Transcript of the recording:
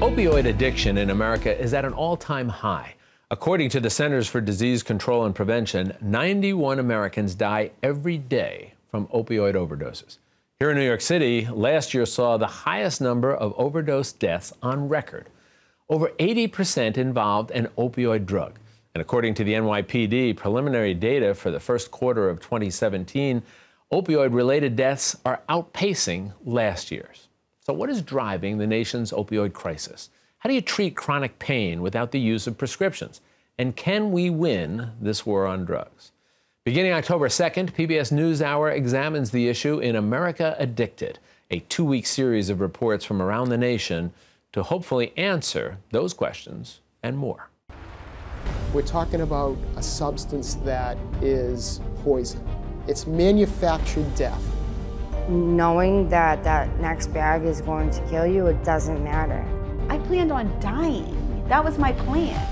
Opioid addiction in America is at an all time high. According to the Centers for Disease Control and Prevention, 91 Americans die every day from opioid overdoses. Here in New York City, last year saw the highest number of overdose deaths on record. Over 80% involved an opioid drug. And according to the NYPD preliminary data for the first quarter of 2017, opioid related deaths are outpacing last year's. So, what is driving the nation's opioid crisis? How do you treat chronic pain without the use of prescriptions? And can we win this war on drugs? Beginning October 2nd, PBS NewsHour examines the issue in America Addicted, a two week series of reports from around the nation to hopefully answer those questions and more. We're talking about a substance that is poison. It's manufactured death. Knowing that that next bag is going to kill you, it doesn't matter. I planned on dying. That was my plan.